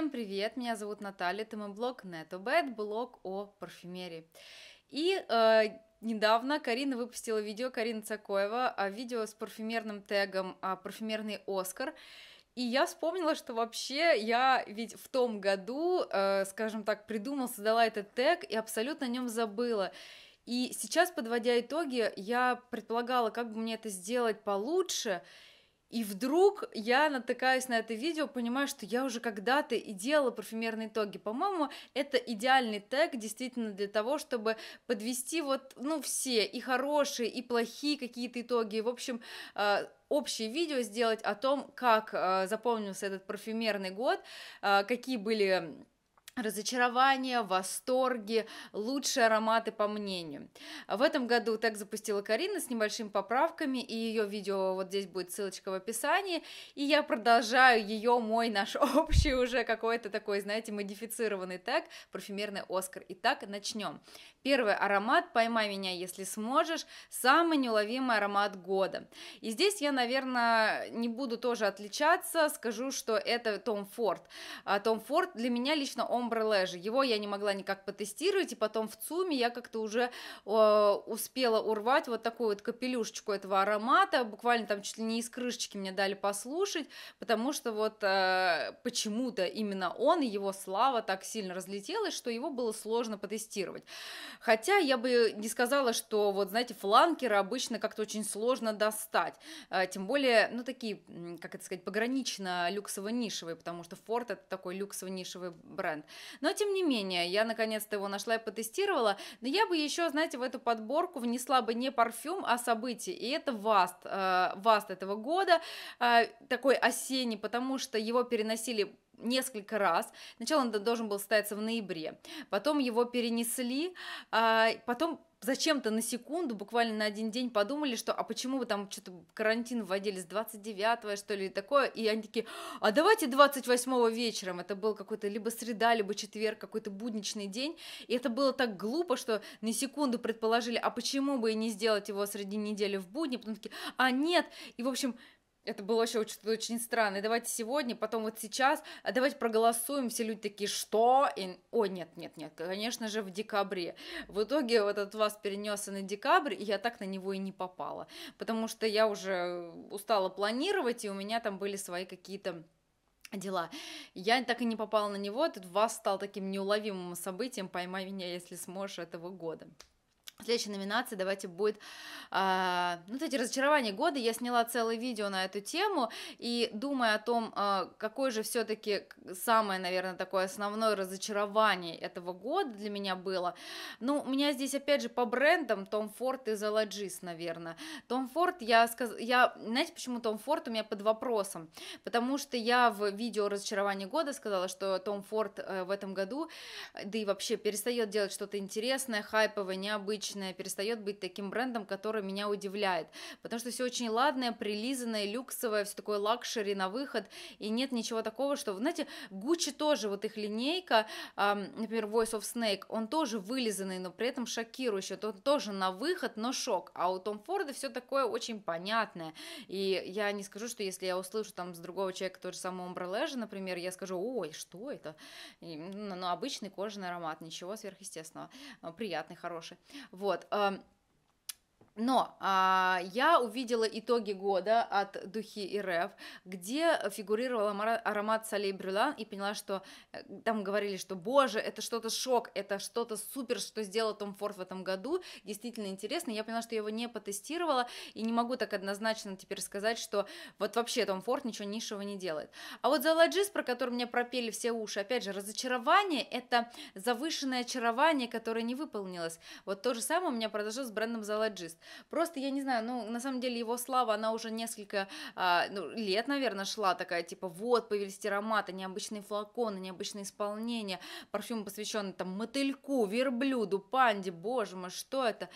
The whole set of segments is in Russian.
Всем привет, меня зовут Наталья, это мой блог NetoBet, блог о парфюмерии. И э, недавно Карина выпустила видео, Карина Цакоева, а, видео с парфюмерным тегом а, «Парфюмерный Оскар», и я вспомнила, что вообще я ведь в том году, э, скажем так, придумала, создала этот тег и абсолютно о нем забыла. И сейчас, подводя итоги, я предполагала, как бы мне это сделать получше, и вдруг я натыкаюсь на это видео, понимаю, что я уже когда-то и делала парфюмерные итоги. По-моему, это идеальный тег действительно для того, чтобы подвести вот, ну, все, и хорошие, и плохие какие-то итоги. В общем, э, общее видео сделать о том, как э, запомнился этот парфюмерный год, э, какие были разочарования, восторги, лучшие ароматы по мнению. В этом году так запустила Карина с небольшими поправками, и ее видео вот здесь будет ссылочка в описании, и я продолжаю ее, мой наш общий уже какой-то такой, знаете, модифицированный тег, парфюмерный Оскар. Итак, начнем. Первый аромат «Поймай меня, если сможешь», самый неуловимый аромат года. И здесь я, наверное, не буду тоже отличаться, скажу, что это Том Форд. А Том Форд для меня лично Омбре Лежи. Его я не могла никак потестировать, и потом в ЦУМе я как-то уже э, успела урвать вот такую вот капелюшечку этого аромата, буквально там чуть ли не из крышечки мне дали послушать, потому что вот э, почему-то именно он и его слава так сильно разлетелась, что его было сложно потестировать. Хотя я бы не сказала, что вот, знаете, фланкеры обычно как-то очень сложно достать. А, тем более, ну, такие, как это сказать, погранично люксово-нишевые, потому что Ford это такой люксово-нишевый бренд. Но, тем не менее, я наконец-то его нашла и потестировала. Но я бы еще, знаете, в эту подборку внесла бы не парфюм, а событие. И это Васт. Васт этого года, а, такой осенний, потому что его переносили несколько раз. Сначала он должен был состояться в ноябре, потом его перенесли, а потом зачем-то на секунду, буквально на один день подумали, что а почему вы там что-то карантин вводили с 29 что ли такое, и они такие, а давайте 28 вечером, это был какой-то либо среда, либо четверг, какой-то будничный день, и это было так глупо, что на секунду предположили, а почему бы и не сделать его среди недели в будни, потом такие, а нет, и в общем это было вообще очень, очень странно. И давайте сегодня, потом вот сейчас, а давайте проголосуем. Все люди такие, что? И, ой, нет, нет, нет, конечно же, в декабре. В итоге вот этот вас перенесся на декабрь, и я так на него и не попала. Потому что я уже устала планировать, и у меня там были свои какие-то дела. Я так и не попала на него, этот вас стал таким неуловимым событием «Поймай меня, если сможешь» этого года. Следующая номинация, давайте, будет э, ну, эти разочарования года. Я сняла целое видео на эту тему, и думая о том, э, какое же все-таки самое, наверное, такое основное разочарование этого года для меня было, ну, у меня здесь, опять же, по брендам Том Форд и Заладжис, наверное. Том Форд, я, сказ... я, знаете, почему Том Форд у меня под вопросом? Потому что я в видео разочарования года сказала, что Том Форд э, в этом году, да и вообще перестает делать что-то интересное, хайповое, необычное, личное перестает быть таким брендом, который меня удивляет. Потому что все очень ладное, прилизанное, люксовое, все такое luxury на выход, и нет ничего такого, что, знаете, Гуччи тоже, вот их линейка, например, Voice of Snake, он тоже вылизанный, но при этом шокирующий, он тоже на выход, но шок. А у Том Форда все такое очень понятное. И я не скажу, что если я услышу там с другого человека тот же самый Umbrella, например, я скажу, ой, что это? И, ну, ну, обычный кожаный аромат, ничего сверхъестественного, приятный, хороший. Вот. Но а, я увидела итоги года от Духи и Рев, где фигурировал аромат Солей Брюлан и поняла, что э, там говорили, что боже, это что-то шок, это что-то супер, что сделал Том Форд в этом году, действительно интересно. Я поняла, что я его не потестировала и не могу так однозначно теперь сказать, что вот вообще Том Форд ничего нишевого не делает. А вот Ладжис, про который мне пропели все уши, опять же, разочарование – это завышенное очарование, которое не выполнилось. Вот то же самое у меня произошло с брендом Заладжист. Просто, я не знаю, ну, на самом деле его слава, она уже несколько а, ну, лет, наверное, шла такая, типа, вот, появились ароматы, необычные флаконы, необычные исполнения, парфюм, посвященный там мотыльку, верблюду, панде, боже мой, что это?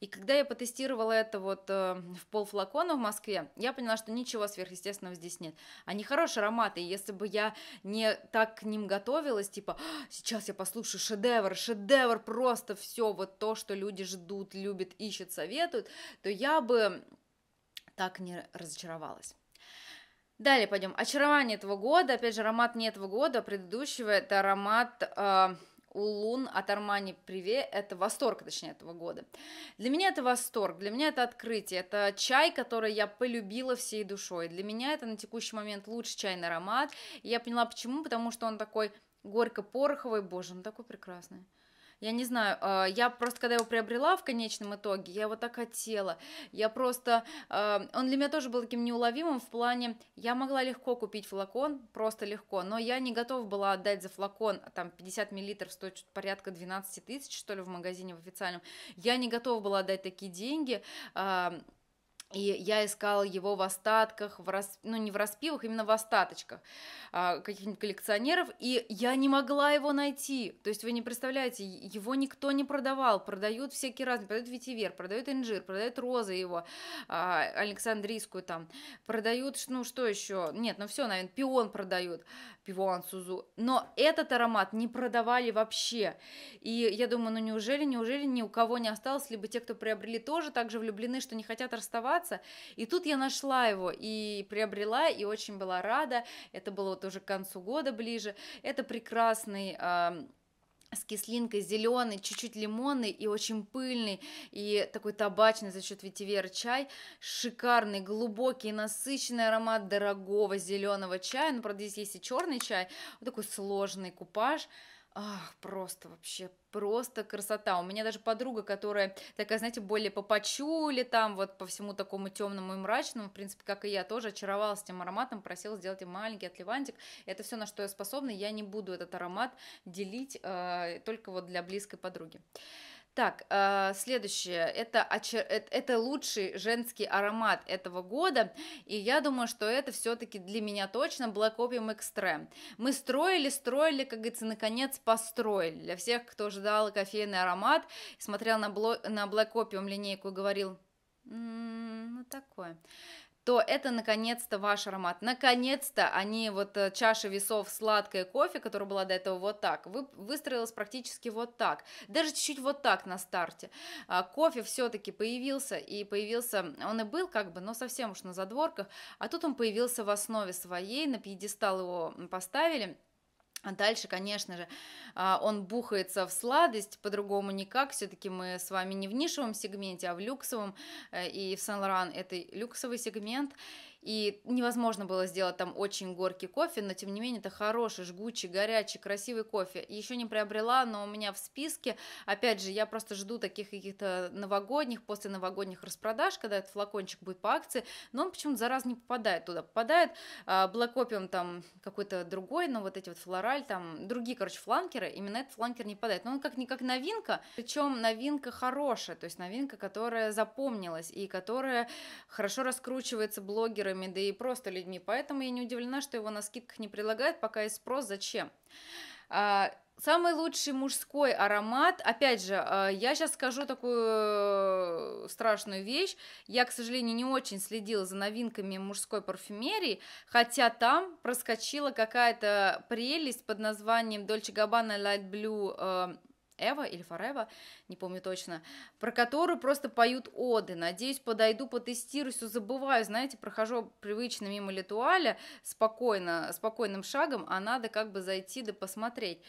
И когда я потестировала это вот э, в полфлакона в Москве, я поняла, что ничего сверхъестественного здесь нет. Они хорошие ароматы, если бы я не так к ним готовилась, типа, «А, сейчас я послушаю шедевр, шедевр, просто все вот то, что люди ждут, любят, ищут, советуют, то я бы так не разочаровалась. Далее пойдем. Очарование этого года, опять же, аромат не этого года, а предыдущего, это аромат э, Улун от Армани Приве, это восторг, точнее, этого года. Для меня это восторг, для меня это открытие, это чай, который я полюбила всей душой. Для меня это на текущий момент лучший чайный аромат. И я поняла, почему, потому что он такой горько-пороховый, боже, он такой прекрасный. Я не знаю, а, я просто, когда его приобрела в конечном итоге, я его так хотела. Я просто... А, он для меня тоже был таким неуловимым в плане... Я могла легко купить флакон, просто легко, но я не готова была отдать за флакон, там, 50 миллилитров стоит порядка 12 тысяч, что ли, в магазине в официальном. Я не готова была отдать такие деньги, а, и я искала его в остатках, в рас... ну не в распивах, именно в остаточках а, каких-нибудь коллекционеров, и я не могла его найти. То есть вы не представляете, его никто не продавал, продают всякие разные, продают ветивер, продают инжир, продают розы его, а, Александрийскую там, продают, ну что еще, нет, ну все, наверное, пион продают, пивон Сузу, но этот аромат не продавали вообще. И я думаю, ну неужели, неужели ни у кого не осталось, либо те, кто приобрели, тоже так же влюблены, что не хотят расставаться, развиваться. И тут я нашла его и приобрела, и очень была рада. Это было вот уже к концу года ближе. Это прекрасный с кислинкой, зеленый, чуть-чуть лимонный и очень пыльный, и такой табачный за счет ветивера чай, шикарный, глубокий, насыщенный аромат дорогого зеленого чая, ну, правда, здесь есть и черный чай, вот такой сложный купаж, Ах, просто вообще, просто красота. У меня даже подруга, которая такая, знаете, более по почуле там, вот по всему такому темному и мрачному, в принципе, как и я, тоже очаровалась этим ароматом, просила сделать им маленький отливантик. Это все, на что я способна, я не буду этот аромат делить э, только вот для близкой подруги. Так, э, следующее, это, очер... Э, это лучший женский аромат этого года, и я думаю, что это все-таки для меня точно Black Opium Extreme. Мы строили, строили, как говорится, наконец построили. Для всех, кто ждал кофейный аромат, смотрел на, бло... на Black Opium линейку и говорил, ну такое то это наконец-то ваш аромат. Наконец-то они, вот э, чаша весов сладкое кофе, которая была до этого вот так, вы, выстроилась практически вот так, даже чуть-чуть вот так на старте. А, кофе все-таки появился, и появился, он и был как бы, но совсем уж на задворках, а тут он появился в основе своей, на пьедестал его поставили, а дальше, конечно же, а, он бухается в сладость, по-другому никак. Все-таки мы с вами не в нишевом сегменте, а в люксовом. Э, и в Saint-Laurent это люксовый сегмент и невозможно было сделать там очень горький кофе, но тем не менее это хороший, жгучий, горячий, красивый кофе. Еще не приобрела, но у меня в списке, опять же, я просто жду таких каких-то новогодних, после новогодних распродаж, когда этот флакончик будет по акции, но он почему-то за раз не попадает туда. Попадает а, Black Opium там какой-то другой, но вот эти вот флораль, там другие, короче, фланкеры, именно этот фланкер не попадает. Но он как не как новинка, причем новинка хорошая, то есть новинка, которая запомнилась и которая хорошо раскручивается блогерами блогерами, да и просто людьми. Поэтому я не удивлена, что его на скидках не предлагают, пока есть спрос, зачем. А, самый лучший мужской аромат, опять же, а, я сейчас скажу такую э, страшную вещь, я, к сожалению, не очень следила за новинками мужской парфюмерии, хотя там проскочила какая-то прелесть под названием Dolce Gabbana Light Blue э, Эва или Форева, не помню точно, про которую просто поют оды. Надеюсь, подойду, потестирую, все забываю, знаете, прохожу привычно мимо Литуаля спокойно, спокойным шагом, а надо как бы зайти да посмотреть.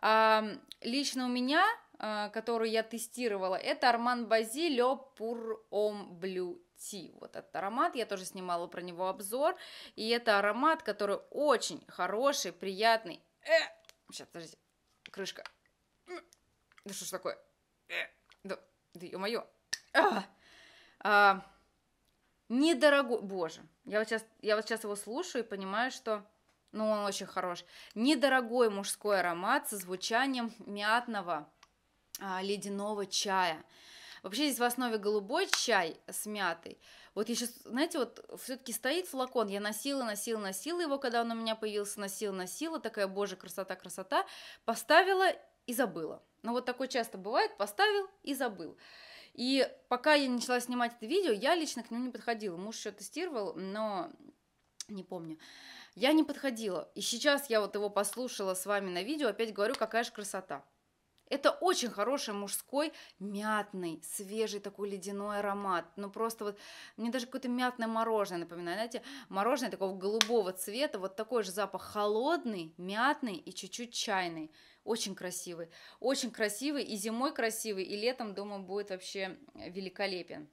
А, лично у меня, а, которую я тестировала, это Арман Бази Ле Пур Ом Блю Ти. Вот этот аромат, я тоже снимала про него обзор, и это аромат, который очень хороший, приятный. Э, сейчас, подождите, крышка. Да что ж такое? Э, да, да ё-моё. А, а, недорогой, боже, я вот, сейчас, я вот сейчас его слушаю и понимаю, что, ну, он очень хорош. Недорогой мужской аромат со звучанием мятного а, ледяного чая. Вообще здесь в основе голубой чай с мятой. Вот я сейчас, знаете, вот все-таки стоит флакон, я носила, носила, носила его, когда он у меня появился, носила, носила, такая, боже, красота, красота, поставила и забыла. Ну вот такое часто бывает, поставил и забыл. И пока я начала снимать это видео, я лично к нему не подходила. Муж еще тестировал, но не помню. Я не подходила. И сейчас я вот его послушала с вами на видео, опять говорю, какая же красота. Это очень хороший мужской мятный, свежий такой ледяной аромат. Ну просто вот, мне даже какое-то мятное мороженое напоминает. Знаете, мороженое такого голубого цвета, вот такой же запах холодный, мятный и чуть-чуть чайный. Очень красивый, очень красивый, и зимой красивый, и летом, думаю, будет вообще великолепен.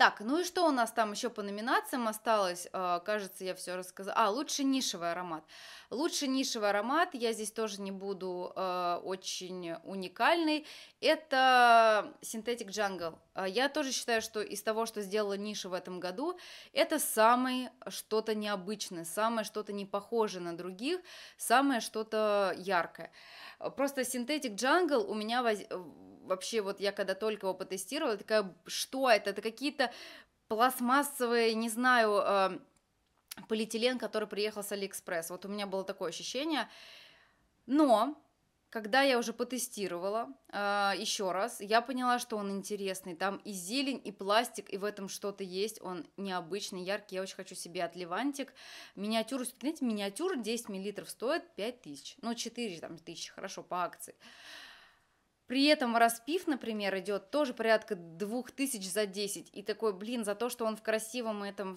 Так, ну и что у нас там еще по номинациям осталось? А, кажется, я все рассказала. А, лучший нишевый аромат. Лучший нишевый аромат, я здесь тоже не буду э, очень уникальный. Это Synthetic Jungle. А, я тоже считаю, что из того, что сделала ниша в этом году, это самое что-то необычное, самое что-то не похожее на других, самое что-то яркое. Просто Synthetic Jungle у меня воз вообще вот я когда только его потестировала, такая, что это? Это какие-то пластмассовые, не знаю, э, полиэтилен, который приехал с Алиэкспресс. Вот у меня было такое ощущение. Но когда я уже потестировала э, еще раз, я поняла, что он интересный. Там и зелень, и пластик, и в этом что-то есть. Он необычный, яркий. Я очень хочу себе отливантик. Миниатюру, знаете, миниатюра 10 мл стоит 5 тысяч. Ну, 4 там, тысячи, хорошо, по акции. При этом распив, например, идет тоже порядка двух тысяч за 10. И такой, блин, за то, что он в красивом этом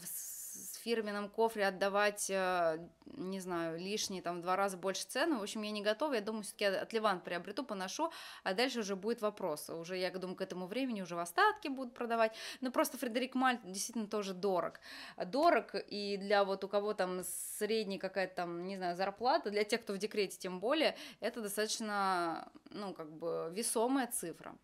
фирменном кофре отдавать, э, не знаю, лишние там в два раза больше цены. В общем, я не готова. Я думаю, все-таки от Ливан приобрету, поношу, а дальше уже будет вопрос. Уже, я думаю, к этому времени уже в остатке будут продавать. Но просто Фредерик Мальт действительно тоже дорог. Дорог, и для вот у кого там средняя какая-то там, не знаю, зарплата, для тех, кто в декрете тем более, это достаточно, ну, как бы весомая цифра.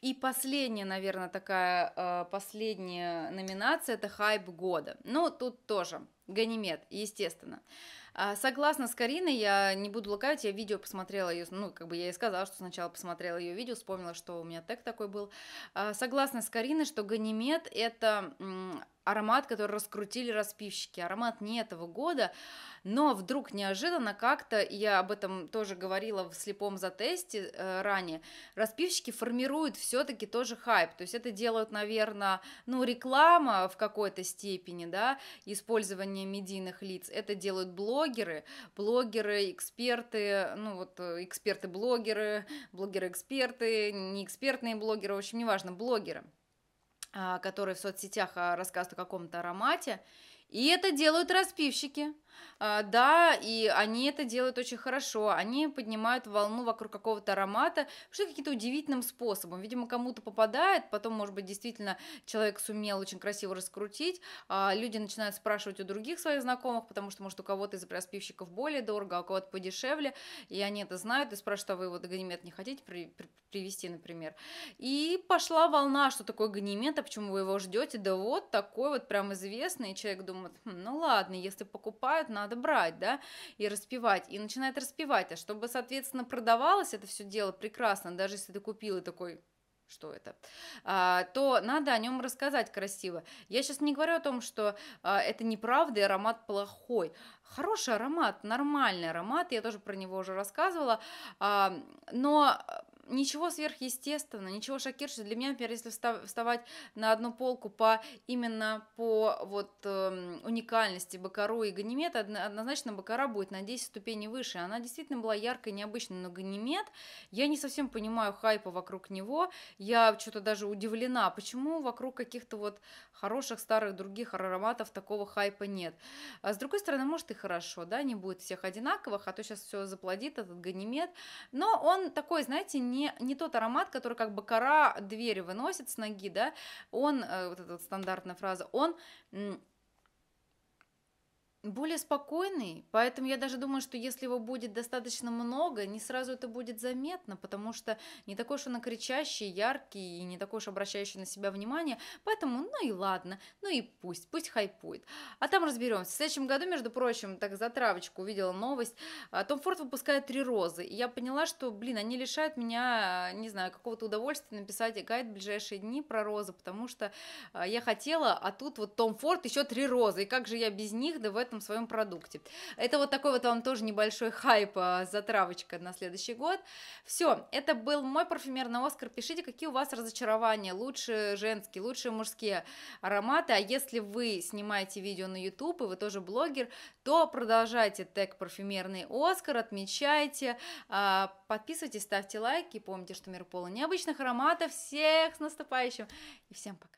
И последняя, наверное, такая э, последняя номинация это хайп года. Ну, тут тоже Ганимед, естественно. А, согласна с Кариной, я не буду лукавить, я видео посмотрела ее, ну, как бы я и сказала, что сначала посмотрела ее видео, вспомнила, что у меня тег такой был. А, согласна с Кариной, что Ганимед это аромат, который раскрутили распивщики. Аромат не этого года, но вдруг неожиданно как-то, я об этом тоже говорила в слепом затесте э, ранее, распивщики формируют все-таки тоже хайп. То есть это делают, наверное, ну, реклама в какой-то степени, да, использование медийных лиц. Это делают блогеры, блогеры, эксперты, ну вот э, эксперты-блогеры, блогеры-эксперты, не экспертные блогеры, в общем, неважно, блогеры. А, которые в соцсетях а, рассказывают о каком-то аромате, и это делают распивщики. А, да, и они это делают очень хорошо. Они поднимают волну вокруг какого-то аромата, что каким-то удивительным способом. Видимо, кому-то попадает, потом, может быть, действительно человек сумел очень красиво раскрутить. А люди начинают спрашивать у других своих знакомых, потому что, может, у кого-то из распивщиков более дорого, а у кого-то подешевле, и они это знают, и спрашивают, а вы вот ганимед не хотите при, при, привезти, например. И пошла волна, что такое ганимед, а почему вы его ждете? Да вот такой вот прям известный, и человек думает, хм, ну ладно, если покупают, покупают, надо брать, да, и распивать, и начинает распивать, а чтобы, соответственно, продавалось это все дело прекрасно, даже если ты купил и такой, что это, а, то надо о нем рассказать красиво. Я сейчас не говорю о том, что а, это неправда и аромат плохой. Хороший аромат, нормальный аромат, я тоже про него уже рассказывала, а, но ничего сверхъестественного, ничего шокирующего. Для меня, например, если вставать на одну полку по именно по вот э, уникальности Бакару и Ганимед, однозначно Бакара будет на 10 ступеней выше. Она действительно была яркой, необычной, но Ганимед, я не совсем понимаю хайпа вокруг него. Я что-то даже удивлена, почему вокруг каких-то вот хороших старых других ароматов такого хайпа нет. А с другой стороны, может и хорошо, да, не будет всех одинаковых, а то сейчас все заплодит этот Ганимед. Но он такой, знаете, не не, не тот аромат, который как бы кора двери выносит с ноги, да, он, э, вот эта вот стандартная фраза, он более спокойный, поэтому я даже думаю, что если его будет достаточно много, не сразу это будет заметно, потому что не такой уж он кричащий, яркий и не такой уж обращающий на себя внимание, поэтому ну и ладно, ну и пусть, пусть хайпует. А там разберемся. В следующем году, между прочим, так за травочку увидела новость, а, Том Форд выпускает три розы, и я поняла, что, блин, они лишают меня, не знаю, какого-то удовольствия написать гайд в ближайшие дни про розы, потому что а, я хотела, а тут вот Том Форд еще три розы, и как же я без них, да в этом вашем своем продукте. Это вот такой вот вам тоже небольшой хайп, а, затравочка на следующий год. Все, это был мой парфюмерный Оскар. Пишите, какие у вас разочарования, лучшие женские, лучшие мужские ароматы. А если вы снимаете видео на YouTube и вы тоже блогер, то продолжайте тег парфюмерный Оскар, отмечайте, а, подписывайтесь, ставьте лайки. Помните, что мир полон необычных ароматов. Всех с наступающим и всем пока.